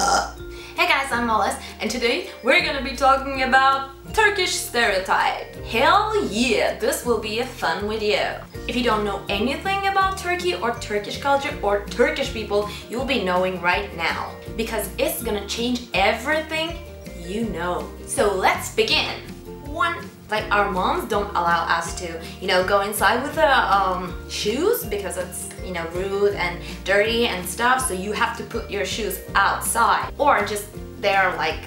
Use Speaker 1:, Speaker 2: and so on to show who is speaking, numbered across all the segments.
Speaker 1: Hey guys, I'm Alice, and today we're gonna be talking about Turkish stereotype. Hell yeah, this will be a fun video. If you don't know anything about Turkey or Turkish culture or Turkish people, you'll be knowing right now. Because it's gonna change everything you know. So let's begin. One, like our moms don't allow us to, you know, go inside with the um, shoes because it's, you know, rude and dirty and stuff. So you have to put your shoes outside or just they're like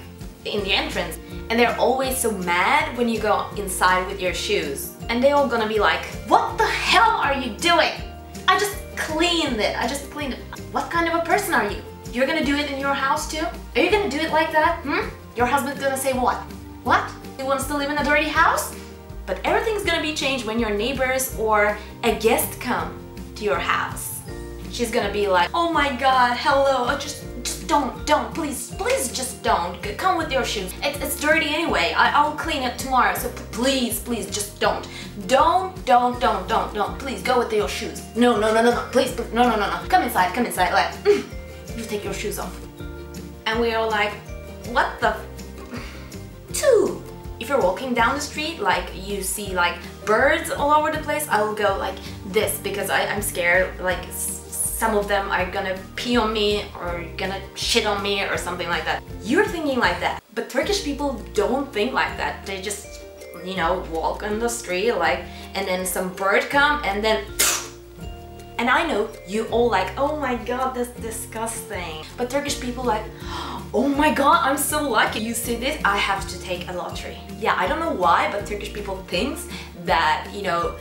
Speaker 1: in the entrance. And they're always so mad when you go inside with your shoes. And they're all gonna be like, what the hell are you doing? I just cleaned it. I just cleaned it. What kind of a person are you? You're gonna do it in your house too? Are you gonna do it like that? Hmm? Your husband's gonna say what? What? He wants to live in a dirty house? But everything's gonna be changed when your neighbors or a guest come to your house. She's gonna be like, oh my god, hello, oh, just just don't, don't, please, please just don't. Come with your shoes. It's, it's dirty anyway. I, I'll clean it tomorrow, so please, please just don't. Don't, don't, don't, don't, don't. Please go with your shoes. No, no, no, no, no, please, please no, no, no, no. Come inside, come inside, like, you take your shoes off. And we are like, what the two if you're walking down the street like you see like birds all over the place I'll go like this because I, I'm scared like some of them are gonna pee on me or gonna shit on me or something like that. You're thinking like that. But Turkish people don't think like that. They just you know walk on the street like and then some bird come and then and I know you all like oh my god that's disgusting. But Turkish people like oh my god, I'm so lucky. You see this, I have to take a lottery. Yeah, I don't know why, but Turkish people thinks that, you know,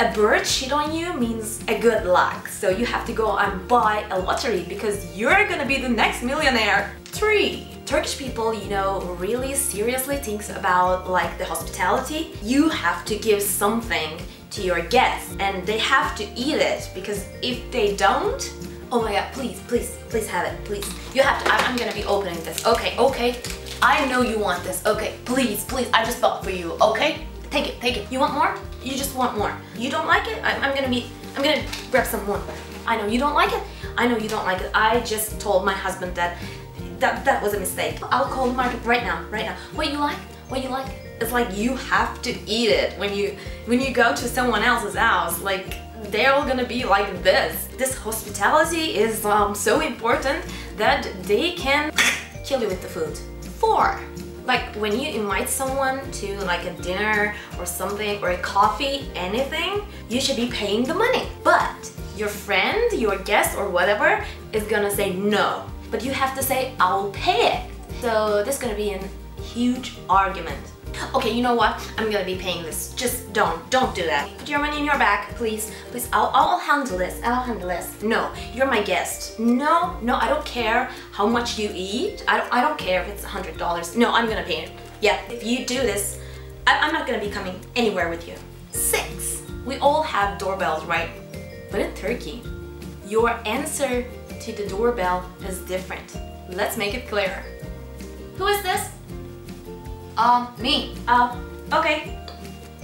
Speaker 1: a bird shit on you means a good luck. So you have to go and buy a lottery because you're gonna be the next millionaire. Three. Turkish people, you know, really seriously thinks about like the hospitality. You have to give something to your guests and they have to eat it because if they don't, Oh my god, please, please, please have it, please. You have to, I'm, gonna be opening this. Okay, okay. I know you want this. Okay, please, please, I just bought for you, okay? Take it, take it. You want more? You just want more. You don't like it? I'm, I'm gonna be, I'm gonna grab some more. I know you don't like it. I know you don't like it. I just told my husband that that, that was a mistake. I'll call the market right now, right now. What you like? What you like? It's like you have to eat it when you when you go to someone else's house. Like they're all gonna be like this. This hospitality is um, so important that they can kill you with the food. Four, like when you invite someone to like a dinner or something or a coffee, anything, you should be paying the money. But your friend, your guest or whatever is gonna say no. But you have to say, I'll pay it. So this is gonna be a huge argument okay, you know what? I'm gonna be paying this. Just don't, don't do that. Put your money in your bag, please. Please, I'll, I'll handle this. I'll handle this. No, you're my guest. No, no, I don't care how much you eat. I don't, I don't care if it's $100. No, I'm gonna pay it. Yeah, if you do this, I, I'm not gonna be coming anywhere with you. Six, we all have doorbells, right? But in Turkey, your answer to the doorbell is different. Let's make it clear. Who is this? Uh, me. Uh, okay.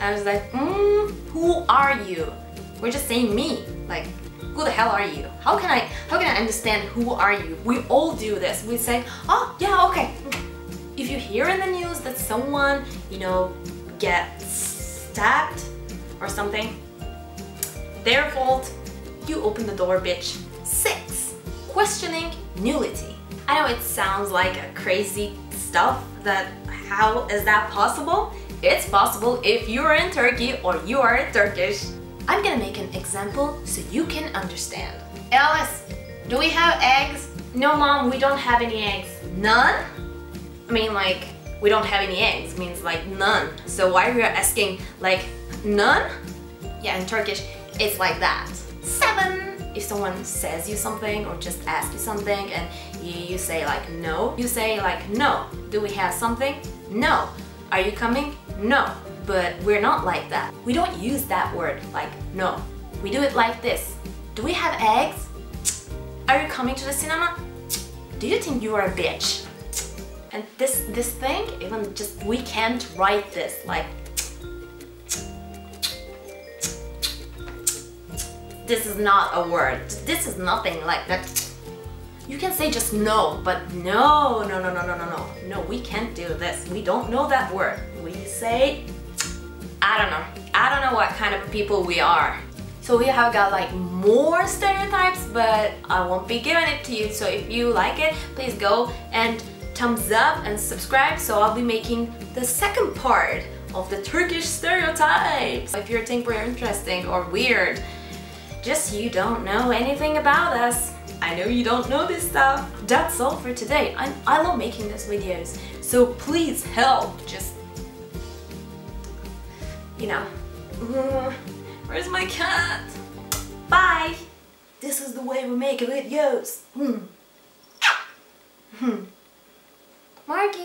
Speaker 1: I was like, mm, who are you? We're just saying me. Like, who the hell are you? How can I, how can I understand who are you? We all do this. We say, oh, yeah, okay. If you hear in the news that someone, you know, gets stabbed or something, their fault, you open the door, bitch. Six, questioning nullity. I know it sounds like a crazy stuff that how is that possible? It's possible if you're in Turkey or you are Turkish. I'm gonna make an example so you can understand. Alice, do we have eggs? No mom, we don't have any eggs. None? I mean like, we don't have any eggs means like none. So why are you asking like none? Yeah, in Turkish, it's like that. Seven if someone says you something or just asks you something and you, you say like no, you say like no. Do we have something? No. Are you coming? No. But we're not like that. We don't use that word like no. We do it like this. Do we have eggs? Are you coming to the cinema? Do you think you are a bitch? And this this thing, even just we can't write this like this is not a word. This is nothing like that. You can say just no, but no, no, no, no, no, no, no. No, we can't do this. We don't know that word. We say, I don't know. I don't know what kind of people we are. So we have got like more stereotypes, but I won't be giving it to you. So if you like it, please go and thumbs up and subscribe. So I'll be making the second part of the Turkish stereotypes. If you think we're interesting or weird, just you don't know anything about us. I know you don't know this stuff. That's all for today. I'm, I love making these videos. So please help. Just, you know. Where's my cat? Bye. This is the way we make videos. Hmm. Hmm. Marky.